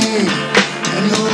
me.